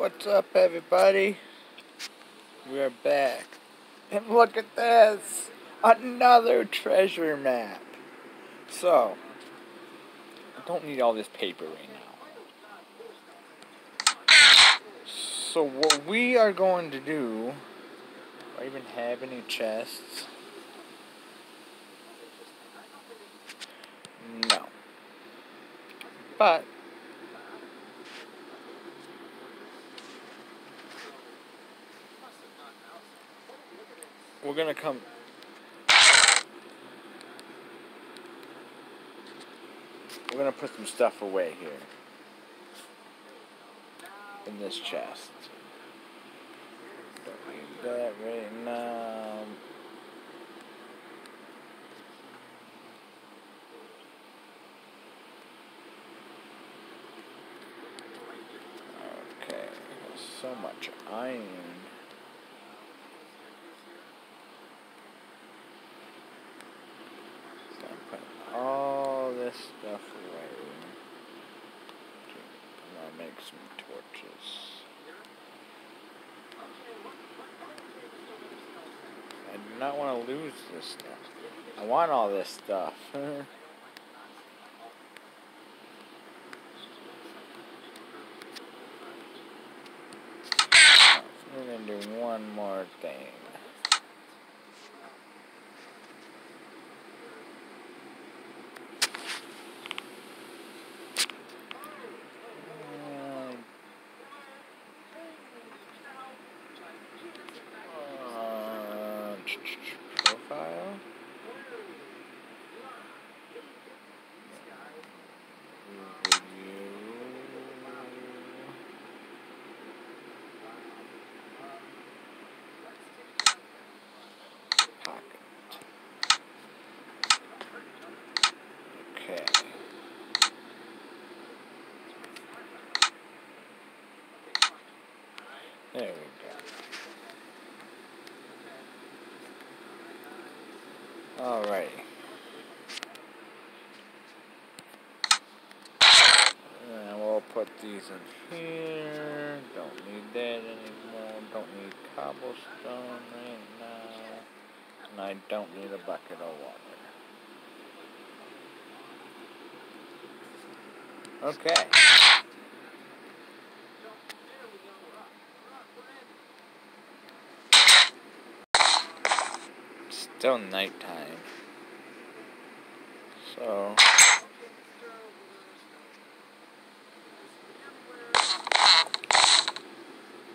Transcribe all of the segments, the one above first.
What's up, everybody? We're back. And look at this! Another treasure map! So, I don't need all this paper right now. So, what we are going to do. Do I even have any chests? No. But we're gonna come. We're gonna put some stuff away here in this chest. Don't need that right now. Okay, so much iron. So I'm putting all this stuff away. I'm gonna make some torches. I do not want to lose this stuff. I want all this stuff. We're gonna do one more thing. Um, uh, profile. There we go. Alrighty. And we'll put these in here. Don't need that anymore. Don't need cobblestone right now. And I don't need a bucket of water. Okay. Still nighttime. So.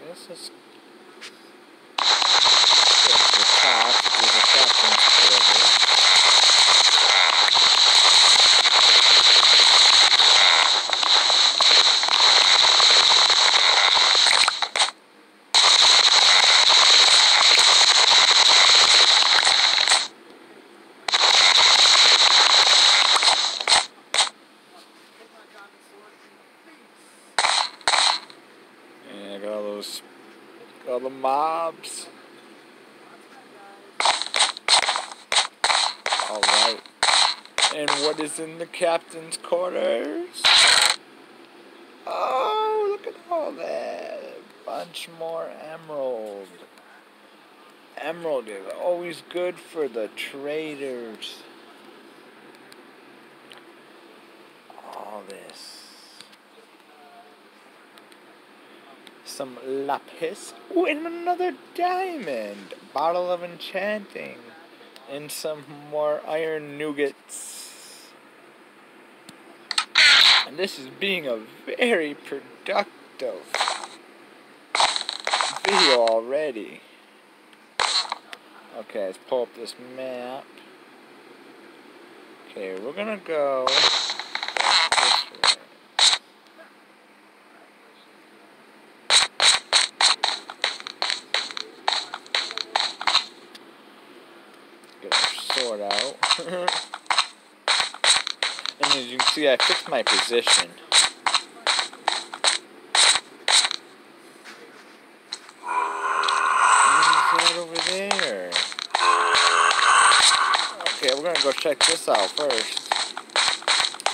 This is. The top is a captain's quarters. And I got all those, all the mobs. Alright. And what in the captain's quarters? Oh, look at all that. Bunch more emerald. Emerald is always good for the traders. All this. some lapis. Oh, and another diamond. Bottle of enchanting. And some more iron nuggets. This is being a very productive video already. Okay, let's pull up this map. Okay, we're gonna go get sword out. as you can see, I fixed my position. Okay, we're gonna go check this out first.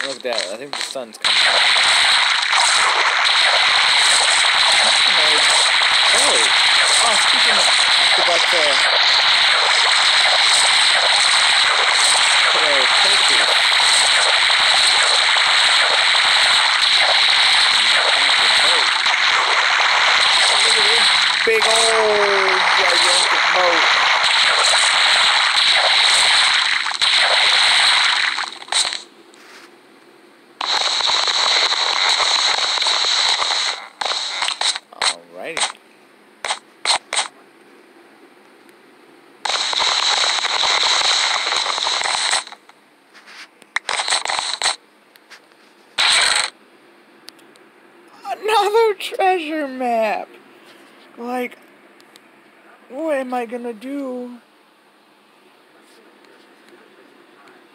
Look at that, I think the sun's coming up. Oh, oh speaking of, about the... Uh, this big old gigantic boat. Alrighty. Another treasure map! Like, what am I gonna do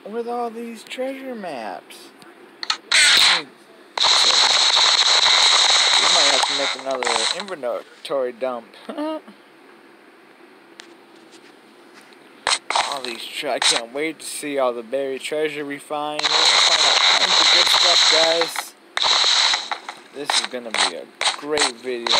with all these treasure maps? Hmm. We might have to make another inventory dump. all these I can't wait to see all the buried treasure we find. Find of good stuff, guys. This is gonna be a great video,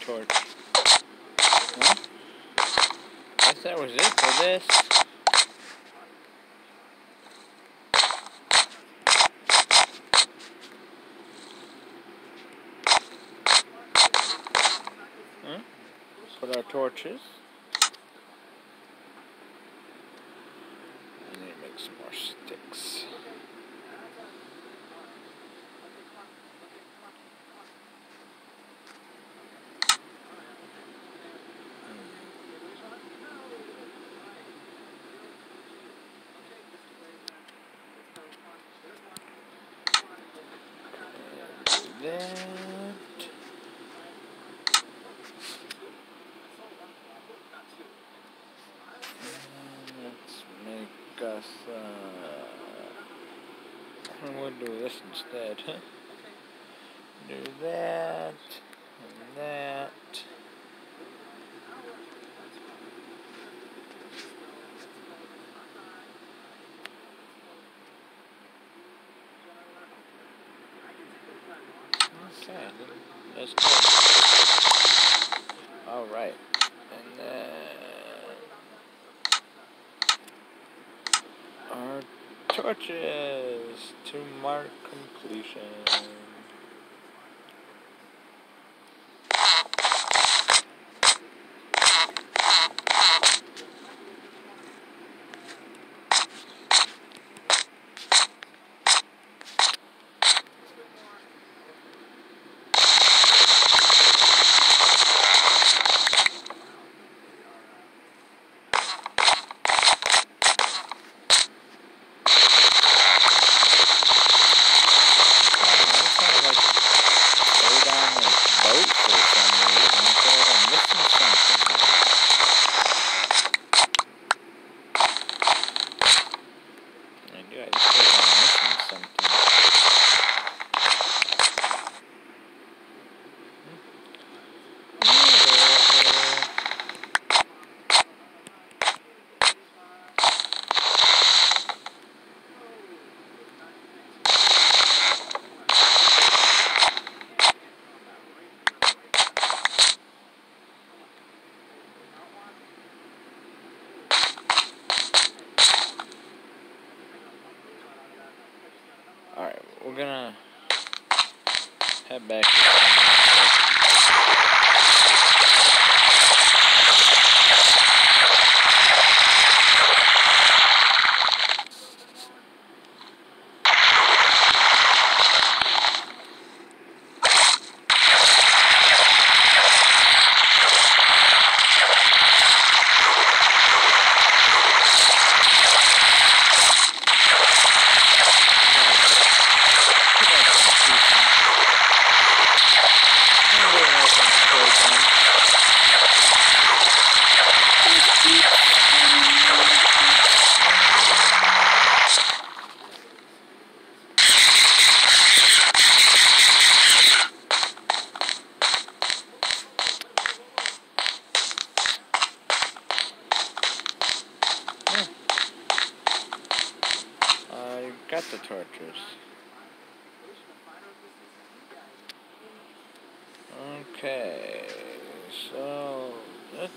torch. Huh? Guess that was it for this. Put our torches. I need to make some more sticks. That. And Let's make us, uh, we'll do this instead. do that, and that. That's. Alright. And then... Our torches to mark completion.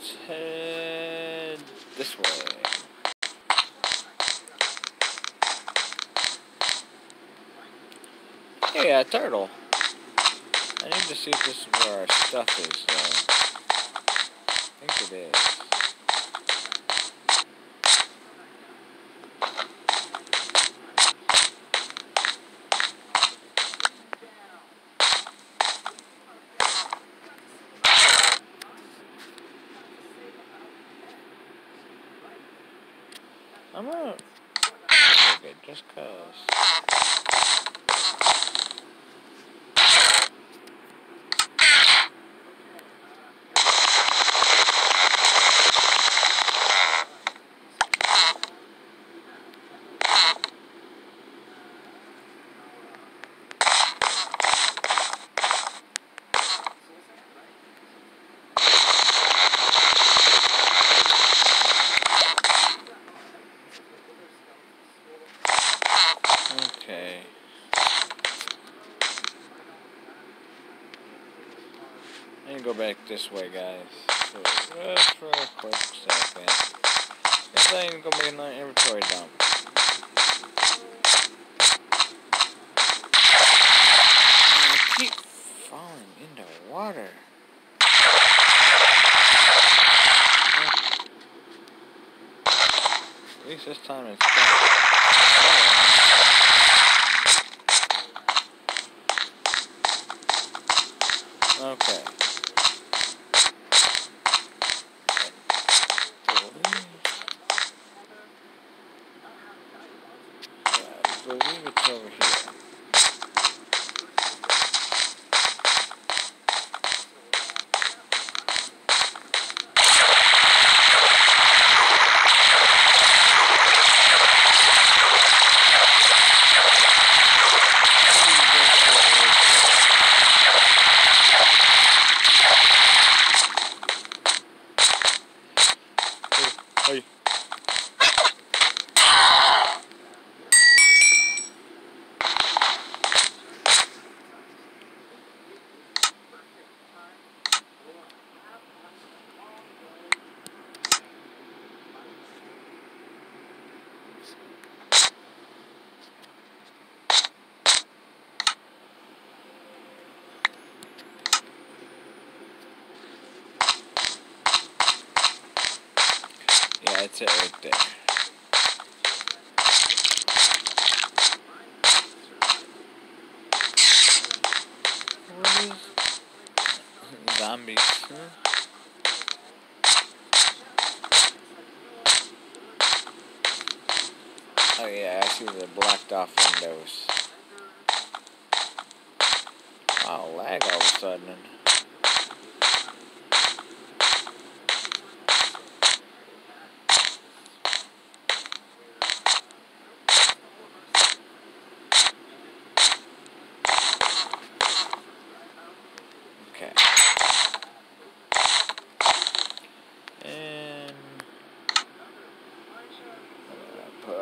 Let's head this way. Hey, a turtle. I need to see if this is where our stuff is, though. I think it is. I'm gonna okay, just cause. go back this way, guys. So, just for a quick second. This ain't gonna be an inventory dump. I keep falling into water. At least this time it's Okay. That's it right there. What is zombies? Huh? Oh yeah, I see the blocked off windows. Wow, lag all of a sudden. Okay. And uh, put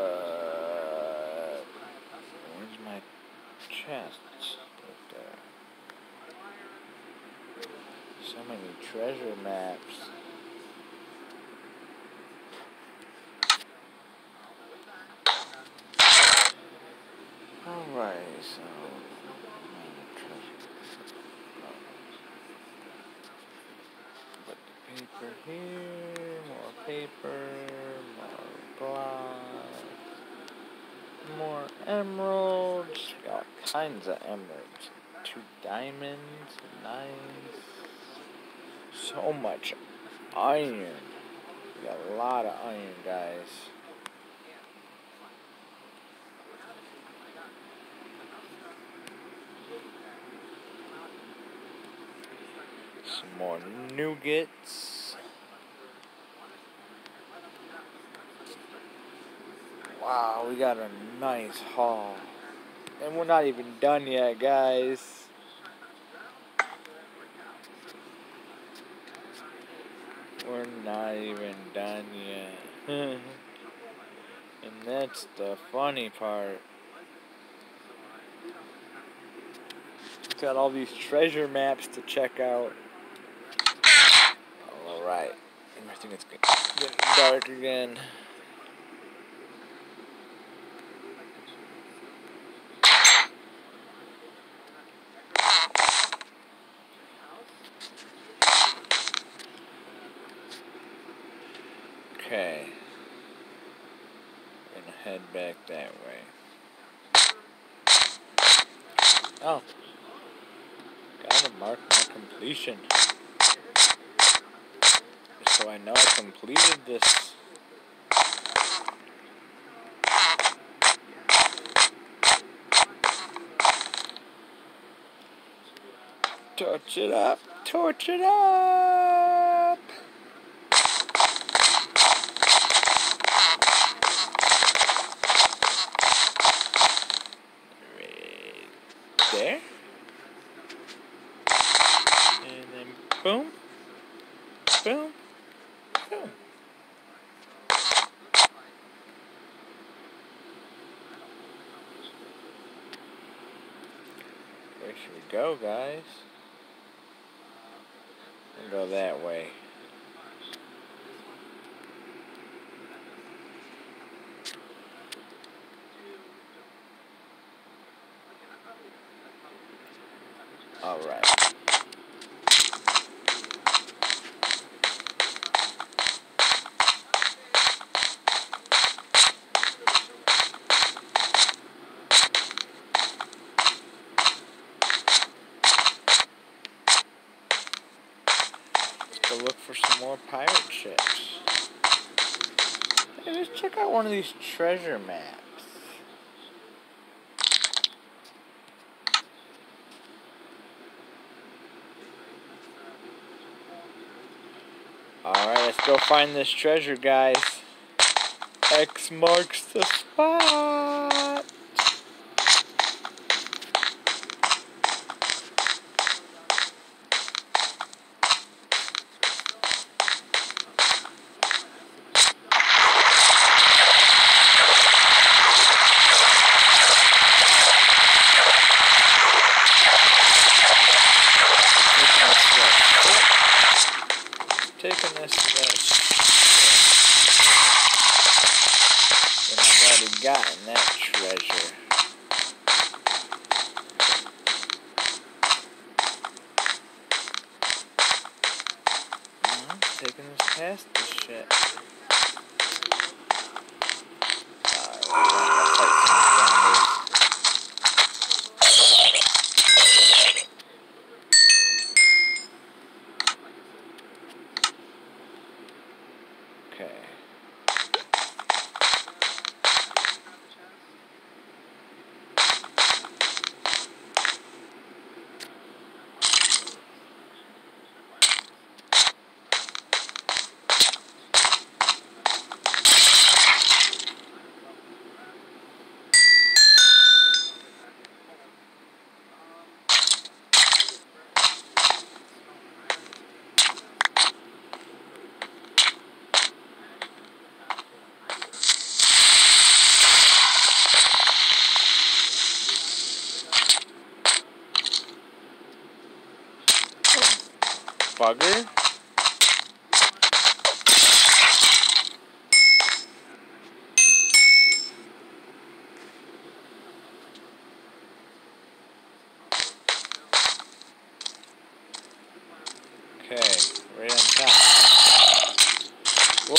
where's my chest? Right there. So many treasure maps. Alright, so Put the paper here, more paper, more glass, more emeralds, got kinds of emeralds. Two diamonds, nice. So much iron. We got a lot of iron, guys. Some more nuggets. Wow, we got a nice haul. And we're not even done yet, guys. We're not even done yet. and that's the funny part. We've Got all these treasure maps to check out. Alright. Everything is getting dark again. Okay. Gonna head back that way. Oh. Gotta mark my completion. So I know I completed this. Torch it up, torch it up. Right there. And then boom, boom, boom. Where should we go, guys? We'll go that way. All right. Go look for some more pirate ships. Hey, let's check out one of these treasure maps. Alright, let's go find this treasure, guys. X marks the spot.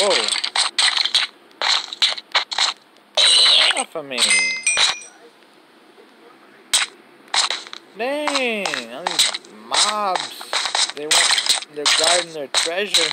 Whoa. Off of me. Dang, all these mobs. They want, they're guarding their treasure.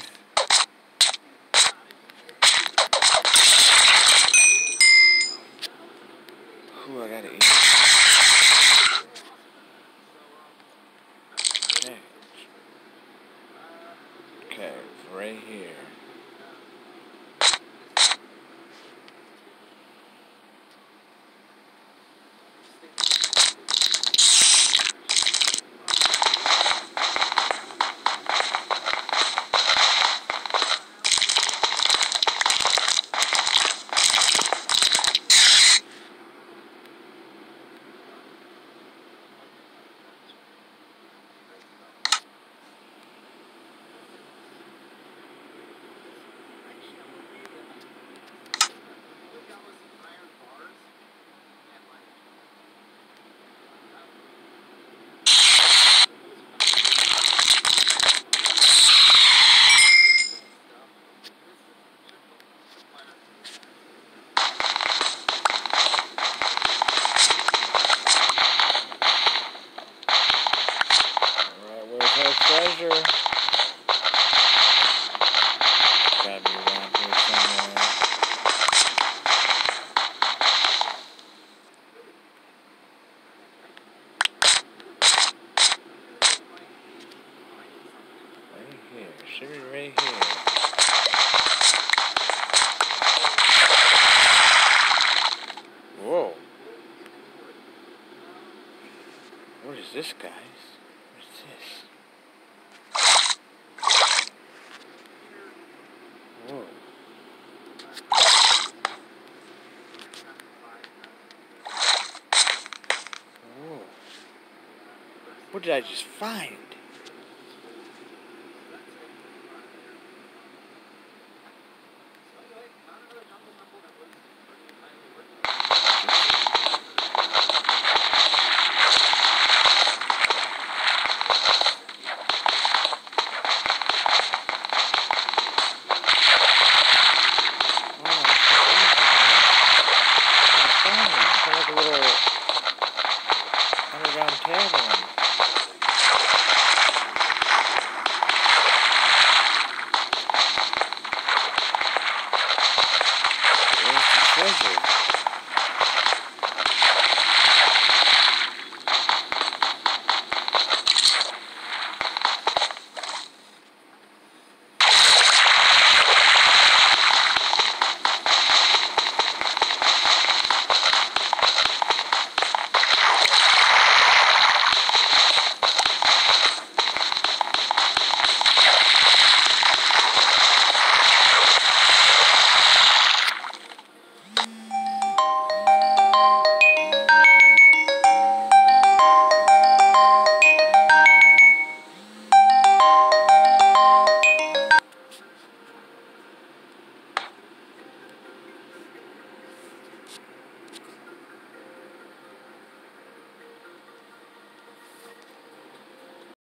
What did I just find?